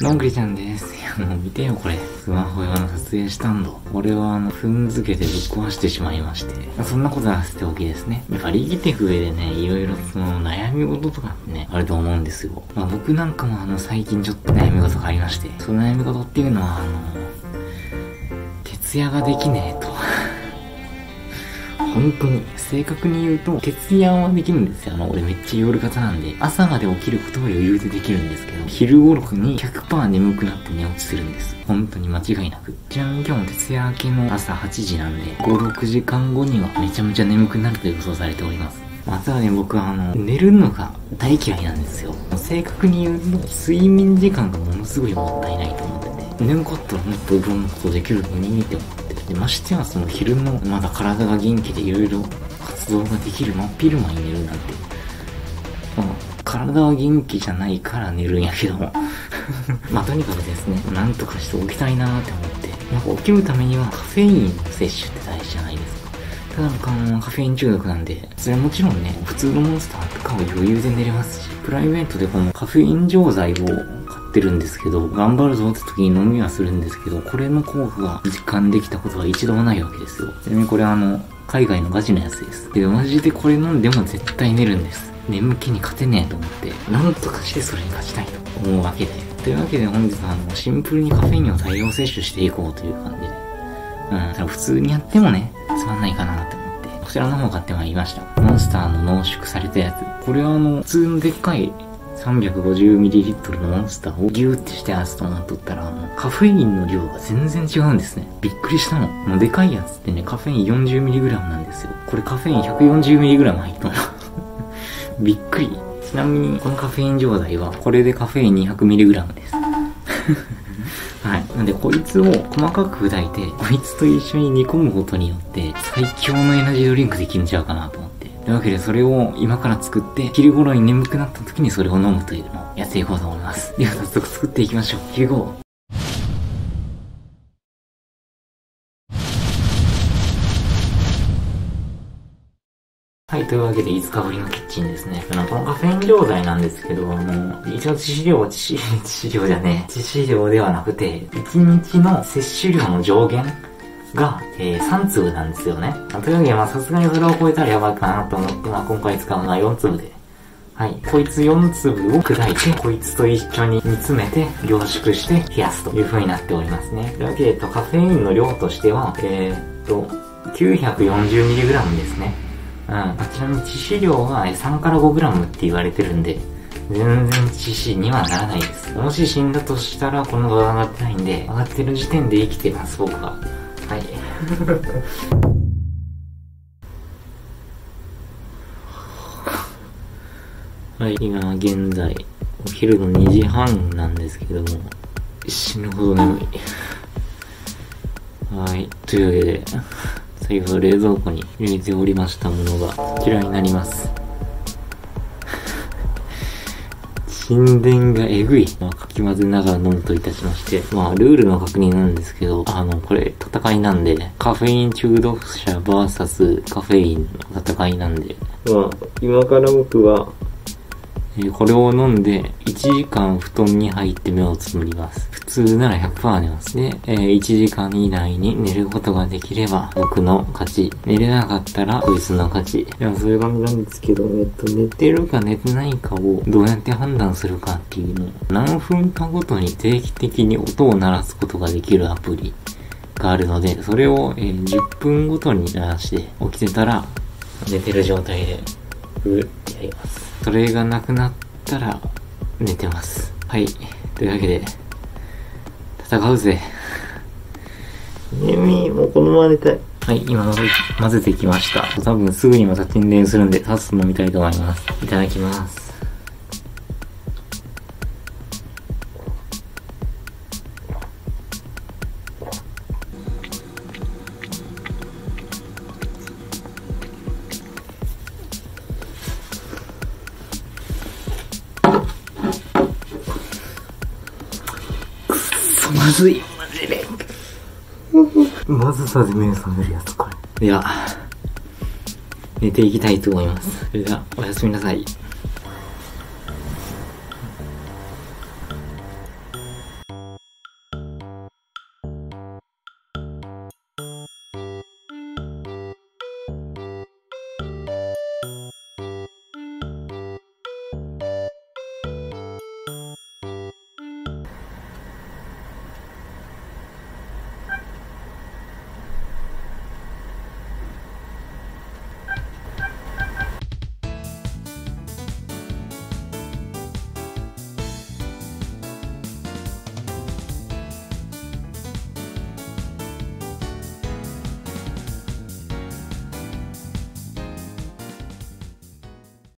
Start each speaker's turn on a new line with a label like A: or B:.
A: どんぐりちゃんです。いや、もう見てよ、これ。スマホ用の撮影したんだ。これは、あの、踏んづけてぶっ壊してしまいまして。そんなことは捨ておきですね。やっぱり生きていく上でね、いろいろその悩み事とかってね、あると思うんですよ。まあ僕なんかもあの、最近ちょっと悩み事がありまして。その悩み事っていうのは、あの、徹夜ができねえと。本当に、正確に言うと、徹夜はできるんですよ。あの、俺めっちゃ夜型なんで、朝まで起きることは余裕でできるんですけど、昼頃に100%眠くなって寝落ちするんです。本当に間違いなく。ちなみに今日も徹夜明けの朝8時なんで、5、6時間後にはめちゃめちゃ眠くなると予想されております。またはね、僕はあの、寝るのが大嫌いなんですよ。正確に言うと、睡眠時間がものすごいもったいないと思ってて、眠かったらもっといろんなことできるのにって思ってでましてはその昼のまだ体が元気でいろいろ活動ができる真っ昼間に寝るなんて、ま、体は元気じゃないから寝るんやけども。まあとにかくですねなんとかして起きたいなーって思って。なんか起きるためにはカフェインの摂取って大事じゃないですか。ただ僕あのカフェイン中毒なんでそれはもちろんね普通のモンスターとかは余裕で寝れますしプライベートでこのカフェイン錠剤をってるんですけど、頑張るぞって時に飲みはするんですけど、これの効果が実感できたことは一度もないわけですよ。ちなみにこれあの、海外のガチのやつです。で、マジでこれ飲んでも絶対寝るんです。眠気に勝てねえと思って、なんとかしてそれに勝ちたいと思うわけで。というわけで本日はあの、シンプルにカフェインを大量摂取していこうという感じで。うん、普通にやってもね、つまんないかなって思って、こちらの方買ってまいりました。モンスターの濃縮されたやつ。これはあの、普通のでっかい 350ml のモンスターをギューってしてやつと思っとったら、あの、カフェインの量が全然違うんですね。びっくりしたの。もうでかいやつってね、カフェイン 40mg なんですよ。これカフェイン 140mg 入っとんの。びっくり。ちなみに、このカフェイン錠剤は、これでカフェイン 200mg です。はい。なんで、こいつを細かく砕いて、こいつと一緒に煮込むことによって、最強のエナジードリンクできるんちゃうかなと思って。というわけで、それを今から作って、昼頃に眠くなった時にそれを飲むというのをやっていこうと思います。では、早速作っていきましょう。Here we go! はい、というわけで5日ぶりのキッチンですね。あの、このカフェイン錠剤なんですけど、あの、一応致死量、致死、致死量じゃねえ。致死量ではなくて、1日の摂取量の上限が、えー、3粒なんですよね。まというわけで、まあさすがにそれを超えたらやばいかなと思って、まあ今回使うのは4粒で。はい。こいつ4粒を砕いて、こいつと一緒に煮詰めて、凝縮して冷やすという風になっておりますね。というわけで、えっと、カフェインの量としては、えー、っと、940mg ですね。うん。あちなみに致死量は3から 5g って言われてるんで、全然致死にはならないです。もし死んだとしたら、この動画上がってないんで、上がってる時点で生きてます、僕は。はい。今現在、お昼の2時半なんですけども、死ぬほど眠い。はい、というわけで、先ほど冷蔵庫に入れておりましたものがこちらになります。沈殿がえぐい。まあ、き混ぜながら飲むといたしまして、まあ、ルールの確認なんですけど、あの、これ、戦いなんで、カフェイン中毒者 VS カフェインの戦いなんで、まあ、今から僕は、えーこれを飲んで、1時間布団に入って目をつむります。普通なら100%寝ます。で、えー1時間以内に寝ることができれば、僕の勝ち。寝れなかったら、こいつの勝ち。いや、そういう感じなんですけど、えっと、寝てるか寝てないかをどうやって判断するかっていうのを、何分かごとに定期的に音を鳴らすことができるアプリがあるので、それを、えー10分ごとに鳴らして、起きてたら、寝てる状態で、うってやります。それがなくなったら、寝てます。はい。というわけで、戦うぜ。眠い、もうこのまま寝たい。はい、今の混ぜてきました。多分すぐにまた沈殿するんで、さっさと飲みたいと思います。いただきます。ずい。マジで。まずさで目覚めるやつ、これ。では、寝ていきたいと思います。それでは、おやすみなさい。